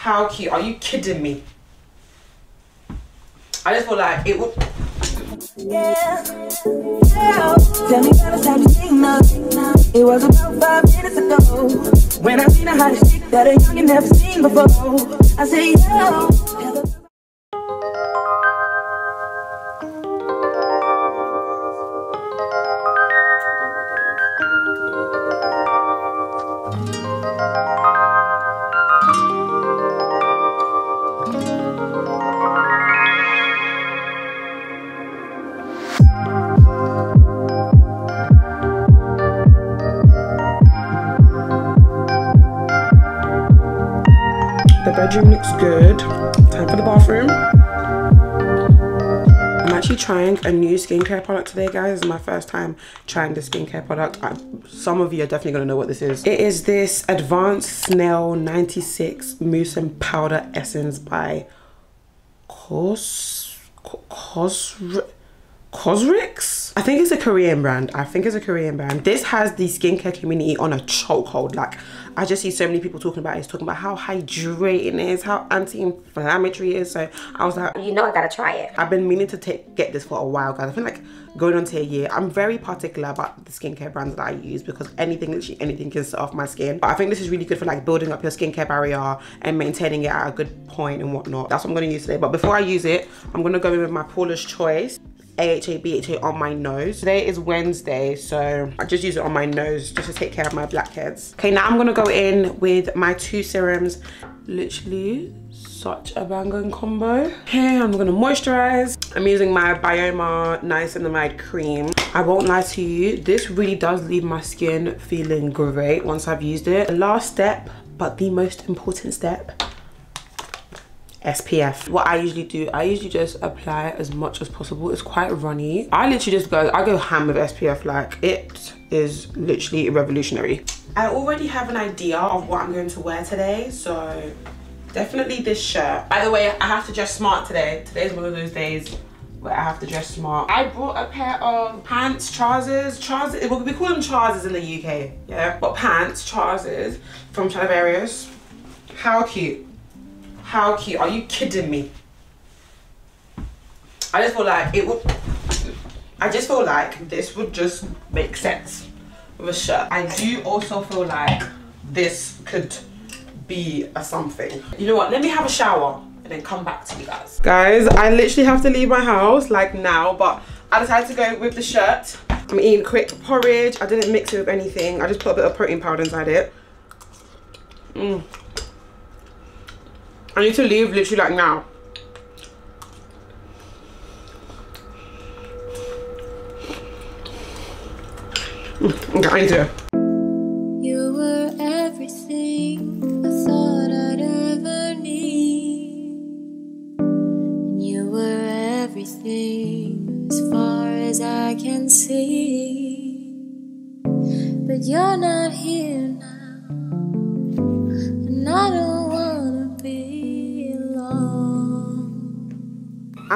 How cute. Are you kidding me? I just feel like it would. Yeah. yeah. Tell me about the time you seen. It was about five minutes ago. When I seen a hot chick that a youngin' never seen before. I say, yo. Bedroom looks good. Time for the bathroom. I'm actually trying a new skincare product today, guys. It's my first time trying this skincare product. I, some of you are definitely gonna know what this is. It is this Advanced Snail 96 Mucin Power Essence by Cos... Cos... Cosrx? I think it's a Korean brand. I think it's a Korean brand. This has the skincare community on a chokehold. Like, I just see so many people talking about it. It's talking about how hydrating it is, how anti-inflammatory it is. So I was like, you know I gotta try it. I've been meaning to take get this for a while, guys. I feel like going on to a year. I'm very particular about the skincare brands that I use because anything, literally anything can set off my skin. But I think this is really good for like building up your skincare barrier and maintaining it at a good point and whatnot. That's what I'm gonna use today. But before I use it, I'm gonna go in with my Paula's Choice. AHA BHA on my nose. Today is Wednesday, so I just use it on my nose just to take care of my blackheads. Okay, now I'm gonna go in with my two serums. Literally such a banging combo. Okay, I'm gonna moisturize. I'm using my Byoma Niacinamide Cream. I won't lie to you, this really does leave my skin feeling great once I've used it. The last step, but the most important step, SPF. What I usually do, I usually just apply as much as possible. It's quite runny. I literally just go, I go ham with SPF. Like it is literally revolutionary. I already have an idea of what I'm going to wear today. So definitely this shirt. By the way, I have to dress smart today. Today's one of those days where I have to dress smart. I brought a pair of pants, trousers, trousers. Well, we call them trousers in the UK, yeah? But pants, trousers from Stradivarius. How cute. How cute. Are you kidding me? I just feel like it would, I just feel like this would just make sense with a shirt. I do also feel like this could be a something. You know what, let me have a shower and then come back to you guys. Guys, I literally have to leave my house like now, but I decided to go with the shirt. I'm eating quick porridge. I didn't mix it with anything. I just put a bit of protein powder inside it. Mm. I need to leave literally like now. Okay, I need to. You were everything I thought I'd ever need. You were everything as far as I can see. But you're not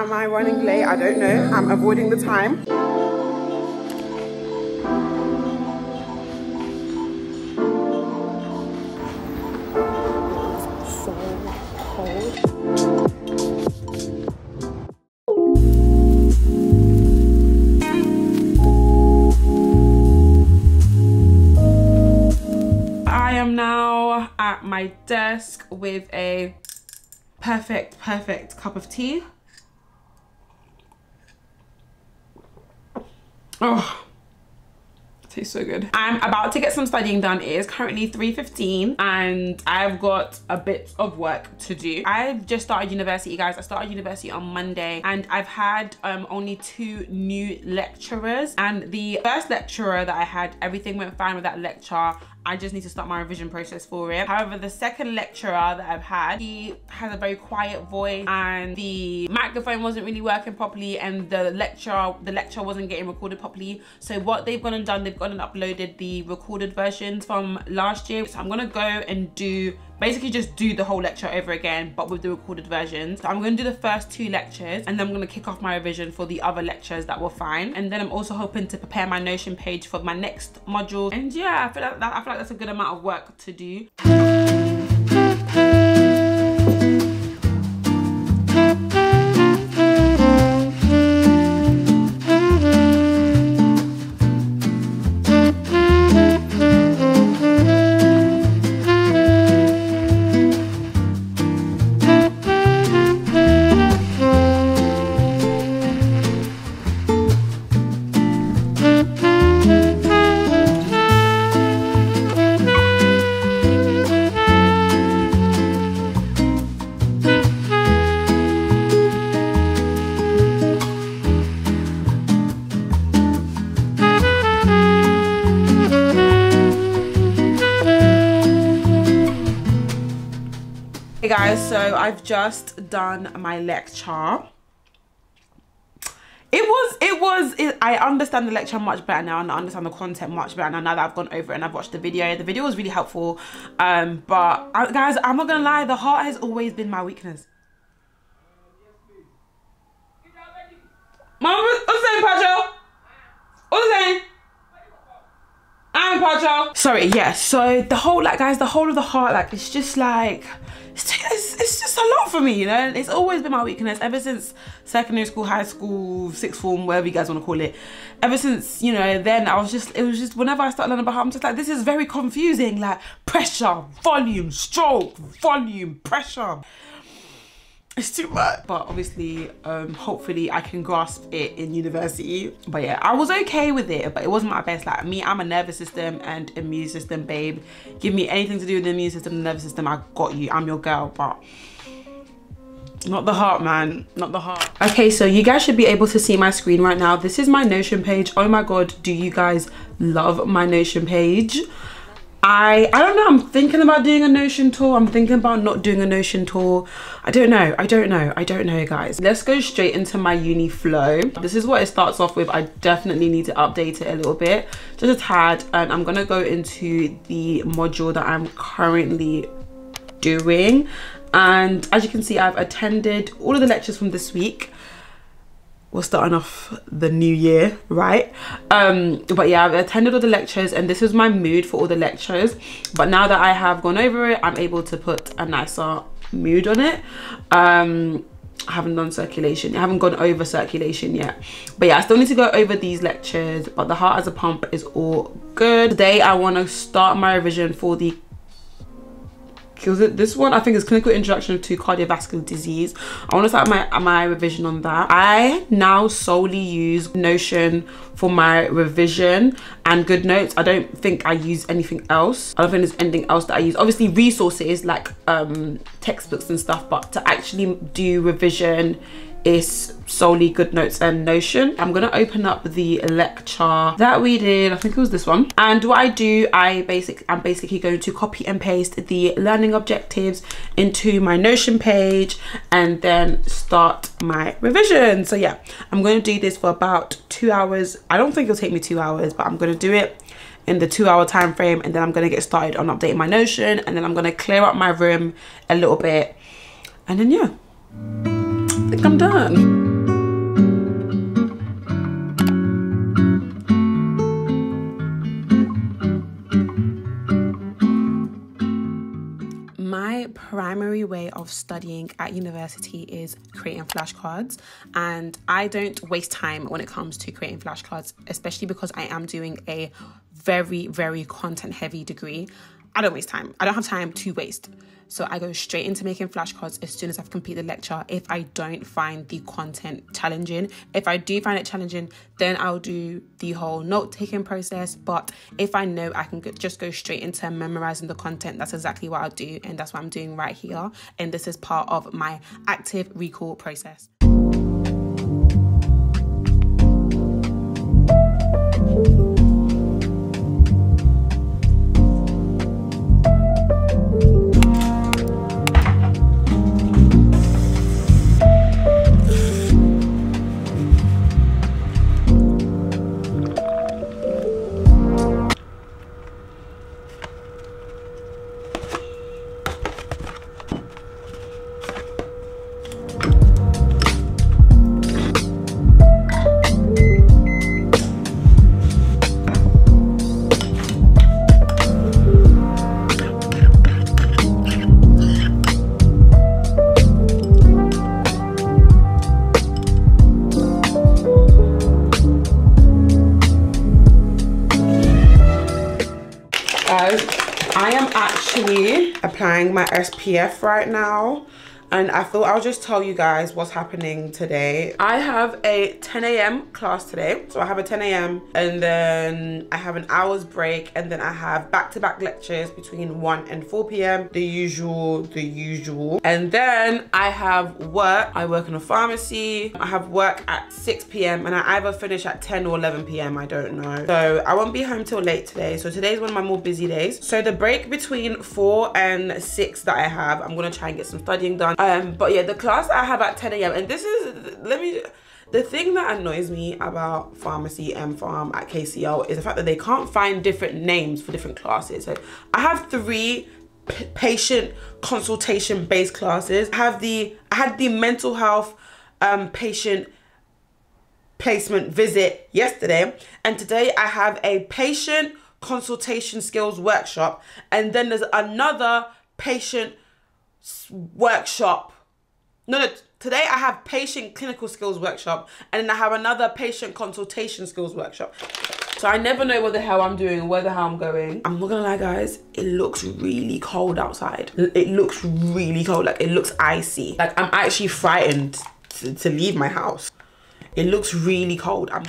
Am I running late? I don't know. I'm avoiding the time. So cold. I am now at my desk with a perfect, perfect cup of tea. Oh, tastes so good. I'm about to get some studying done. It is currently 3.15 and I've got a bit of work to do. I've just started university, guys. I started university on Monday and I've had um, only two new lecturers. And the first lecturer that I had, everything went fine with that lecture. I just need to start my revision process for it. However, the second lecturer that I've had, he has a very quiet voice and the microphone wasn't really working properly and the lecture, the lecture wasn't getting recorded properly. So what they've gone and done, they've gone and uploaded the recorded versions from last year. So I'm gonna go and do basically just do the whole lecture over again but with the recorded versions. So i'm going to do the first two lectures and then i'm going to kick off my revision for the other lectures that were fine. And then i'm also hoping to prepare my notion page for my next module. And yeah i feel like that i feel like that's a good amount of work to do guys, so I've just done my lecture. It was, it was, it, I understand the lecture much better now and I understand the content much better now, now that I've gone over it and I've watched the video. The video was really helpful. Um, but I, guys, I'm not gonna lie, the heart has always been my weakness. Mom, what's saying, Pacho? What's saying? I'm Pacho. Sorry, yeah. So the whole, like, guys, the whole of the heart, like, it's just like, just a lot for me, you know. It's always been my weakness ever since secondary school, high school, sixth form, whatever you guys want to call it. Ever since you know, then I was just, it was just whenever I start learning about I'm just like, this is very confusing. Like pressure, volume, stroke, volume, pressure it's too much but obviously um hopefully i can grasp it in university but yeah i was okay with it but it wasn't my best like me i'm a nervous system and immune system babe give me anything to do with the immune system the nervous system i got you i'm your girl but not the heart man not the heart okay so you guys should be able to see my screen right now this is my notion page oh my god do you guys love my notion page I I don't know. I'm thinking about doing a Notion tour. I'm thinking about not doing a Notion tour. I don't know. I don't know. I don't know, guys. Let's go straight into my uni flow. This is what it starts off with. I definitely need to update it a little bit, just a tad. And I'm gonna go into the module that I'm currently doing. And as you can see, I've attended all of the lectures from this week we're starting off the new year right um but yeah i've attended all the lectures and this is my mood for all the lectures but now that i have gone over it i'm able to put a nicer mood on it um I haven't done circulation. I haven't gone over circulation yet. But yeah, I still need to go over these lectures. But the heart as a pump is all good. Today, I want to start my revision for the because this one I think is clinical introduction to cardiovascular disease. I want to start my my revision on that. I now solely use Notion for my revision and GoodNotes. I don't think I use anything else. I don't think there's anything else that I use. Obviously resources like um, textbooks and stuff, but to actually do revision is solely GoodNotes and Notion. I'm gonna open up the lecture that we did, I think it was this one. And what I do, I basic, I'm basically going to copy and paste the learning objectives into my Notion page and then start my revision. So yeah, I'm gonna do this for about two hours. I don't think it'll take me two hours, but I'm gonna do it in the two hour time frame and then I'm gonna get started on updating my Notion and then I'm gonna clear up my room a little bit and then yeah think I'm done. my primary way of studying at university is creating flashcards and I don't waste time when it comes to creating flashcards especially because I am doing a very very content heavy degree I don't waste time I don't have time to waste so I go straight into making flashcards as soon as I've completed the lecture if I don't find the content challenging. If I do find it challenging, then I'll do the whole note taking process. But if I know I can just go straight into memorizing the content, that's exactly what I'll do. And that's what I'm doing right here. And this is part of my active recall process. Applying my SPF right now. And I thought I'll just tell you guys what's happening today. I have a 10 a.m. class today. So I have a 10 a.m. and then I have an hour's break and then I have back-to-back -back lectures between 1 and 4 p.m. The usual, the usual. And then I have work. I work in a pharmacy. I have work at 6 p.m. and I either finish at 10 or 11 p.m. I don't know. So I won't be home till late today. So today's one of my more busy days. So the break between 4 and 6 that I have, I'm gonna try and get some studying done. Um, but yeah, the class I have at 10 a.m. and this is, let me, the thing that annoys me about pharmacy and farm at KCL is the fact that they can't find different names for different classes. So I have three patient consultation based classes. I have the, I had the mental health um, patient placement visit yesterday and today I have a patient consultation skills workshop and then there's another patient workshop. No no today i have patient clinical skills workshop and then i have another patient consultation skills workshop. So i never know what the hell i'm doing where the hell i'm going. I'm not gonna lie guys it looks really cold outside. It looks really cold like it looks icy. Like i'm actually frightened to, to leave my house. It looks really cold. I'm